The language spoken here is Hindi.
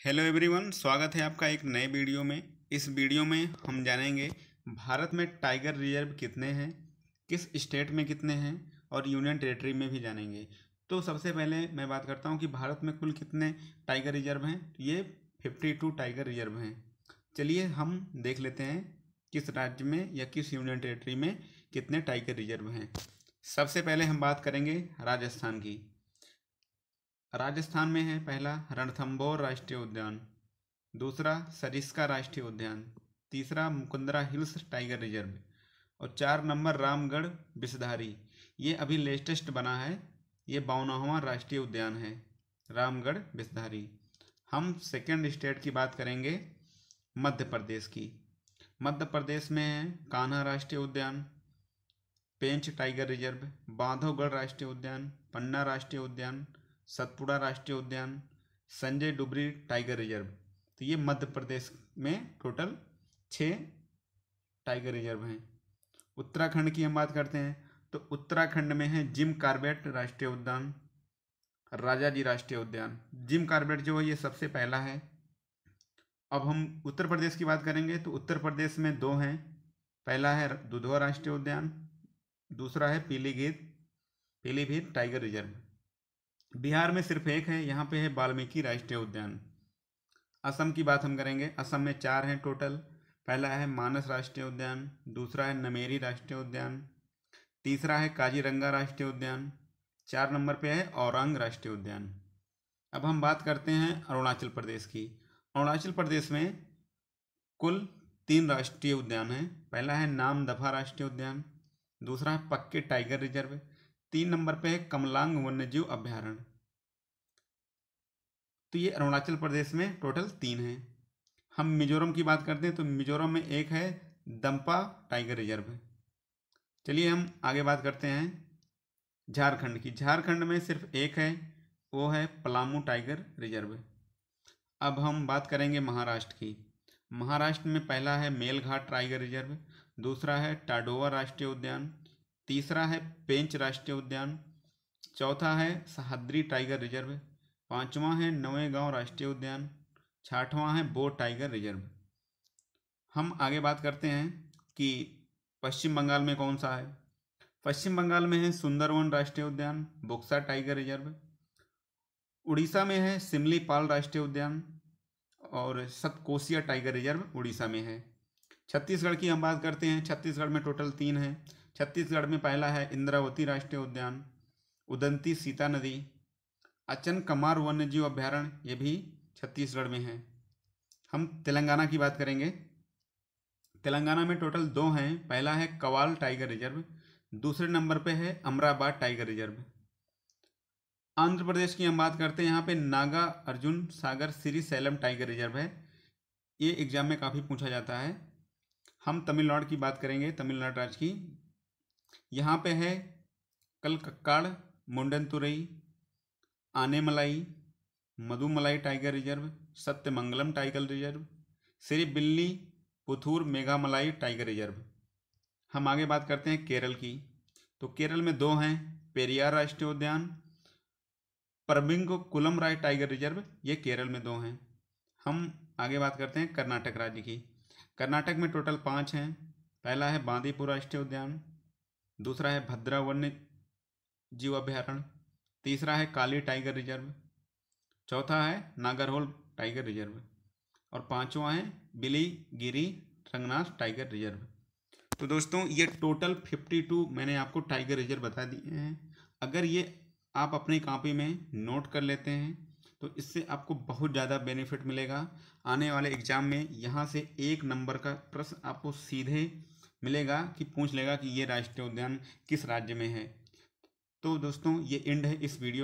हेलो एवरीवन, स्वागत है आपका एक नए वीडियो में। इस वीडियो में हम जानेंगे भारत में टाइगर रिज़र्व कितने हैं, किस स्टेट में कितने हैं और यूनियन टेरिटरी में भी जानेंगे। तो सबसे पहले मैं बात करता हूँ कि भारत में कुल कितने टाइगर रिज़र्व हैं। ये फिफ्टी टू टाइगर रिज़र्व हैं। चलिए हम देख लेते हैं किस राज्य में या किस यूनियन टेरिटरी में कितने टाइगर रिज़र्व हैं। सबसे पहले हम बात करेंगे राजस्थान की। राजस्थान में है पहला रणथंबोर राष्ट्रीय उद्यान, दूसरा सरिस्का राष्ट्रीय उद्यान, तीसरा मुकुंदरा हिल्स टाइगर रिज़र्व और चार नंबर रामगढ़ बिसधारी। ये अभी लेटेस्ट बना है, ये बावनहवा राष्ट्रीय उद्यान है, रामगढ़ बिसधारी। हम सेकेंड स्टेट की बात करेंगे, मध्य प्रदेश की। मध्य प्रदेश में है कान्हा राष्ट्रीय उद्यान, पेंच टाइगर रिज़र्व, बांधवगढ़ राष्ट्रीय उद्यान, पन्ना राष्ट्रीय उद्यान सतपुड़ा राष्ट्रीय उद्यान, संजय डुबरी टाइगर रिज़र्व। तो ये मध्य प्रदेश में टोटल छः टाइगर रिज़र्व हैं। उत्तराखंड की हम बात करते हैं तो उत्तराखंड में है जिम कार्बेट राष्ट्रीय उद्यान राजा जी राष्ट्रीय उद्यान। जिम कार्बेट जो है, ये सबसे पहला है। अब हम उत्तर प्रदेश की बात करेंगे तो उत्तर प्रदेश में दो हैं। पहला है दुधवा राष्ट्रीय उद्यान, दूसरा है पीलीभीत पीलीभीत टाइगर रिज़र्व। बिहार में सिर्फ़ एक है, यहाँ पे है वाल्मीकि राष्ट्रीय उद्यान। असम की बात हम करेंगे। असम में चार हैं टोटल। पहला है मानस राष्ट्रीय उद्यान, दूसरा है नमेरी राष्ट्रीय उद्यान, तीसरा है काजीरंगा राष्ट्रीय उद्यान, चार नंबर पे है औरंग राष्ट्रीय उद्यान। अब हम बात करते हैं अरुणाचल प्रदेश की। अरुणाचल प्रदेश में कुल तीन राष्ट्रीय उद्यान हैं। पहला है नाम दफ़ा राष्ट्रीय उद्यान, दूसरा है पक्के टाइगर रिज़र्व तीन नंबर पे है कमलांग वन्यजीव अभ्यारण्य। तो ये अरुणाचल प्रदेश में टोटल तीन हैं। हम मिजोरम की बात करते हैं तो मिजोरम में एक है दम्पा टाइगर रिज़र्व चलिए हम आगे बात करते हैं झारखंड की। झारखंड में सिर्फ़ एक है, वो है पलामू टाइगर रिज़र्व अब हम बात करेंगे महाराष्ट्र की। महाराष्ट्र में पहला है मेलघाट टाइगर रिज़र्व दूसरा है टाडोवा राष्ट्रीय उद्यान तीसरा है पेंच राष्ट्रीय उद्यान। चौथा है सहाद्री टाइगर रिज़र्व। पांचवा है नवे गाँव राष्ट्रीय उद्यान। छठवां है बो टाइगर रिज़र्व। हम आगे बात करते हैं कि पश्चिम बंगाल में कौन सा है। पश्चिम बंगाल में है सुंदरवन राष्ट्रीय उद्यान, बुक्सा टाइगर रिज़र्व। उड़ीसा में है सिमली पाल राष्ट्रीय उद्यान और सतकोसिया टाइगर रिज़र्व उड़ीसा में है। छत्तीसगढ़ की हम बात करते हैं। छत्तीसगढ़ में टोटल तीन है। छत्तीसगढ़ में पहला है इंद्रावती राष्ट्रीय उद्यान, उदंती सीता नदी, अचन कमार वन्यजीव अभ्यारण्य, ये भी छत्तीसगढ़ में है। हम तेलंगाना की बात करेंगे। तेलंगाना में टोटल दो हैं। पहला है कवाल टाइगर रिज़र्व, दूसरे नंबर पे है अमराबाद टाइगर रिज़र्व। आंध्र प्रदेश की हम बात करते हैं, यहाँ पे Nagarjuna Sagar Srisailam tiger reserve है। ये एग्ज़ाम में काफ़ी पूछा जाता है। हम तमिलनाडु की बात करेंगे, तमिलनाडु राज्य की। यहाँ पे है Kalakkad Mundanthurai Anamalai, Mudumalai tiger reserve, Sathyamangalam tiger reserve, Srivilliputhur Meghamalai tiger reserve. हम आगे बात करते हैं केरल की। तो केरल में दो हैं पेरियार राष्ट्रीय उद्यान, परबिंग कुलम राय टाइगर रिज़र्व, ये केरल में दो हैं। हम आगे बात करते हैं कर्नाटक राज्य की। कर्नाटक में टोटल पाँच हैं, पहला है बांदीपुर राष्ट्रीय उद्यान दूसरा है भद्रा वन्य जीव अभ्यारण्य तीसरा है काली टाइगर रिज़र्व। चौथा है नागरहोल टाइगर रिज़र्व। और पांचवा है Biligiri Ranganatha tiger reserve. तो दोस्तों, ये टोटल फिफ्टी टू मैंने आपको टाइगर रिज़र्व बता दिए हैं। अगर ये आप अपनी कापी में नोट कर लेते हैं तो इससे आपको बहुत ज़्यादा बेनिफिट मिलेगा। आने वाले एग्ज़ाम में यहाँ से एक नंबर का प्रश्न आपको सीधे मिलेगा कि पूछ लेगा कि ये राष्ट्रीय उद्यान किस राज्य में है। तो दोस्तों, ये एंड है इस वीडियो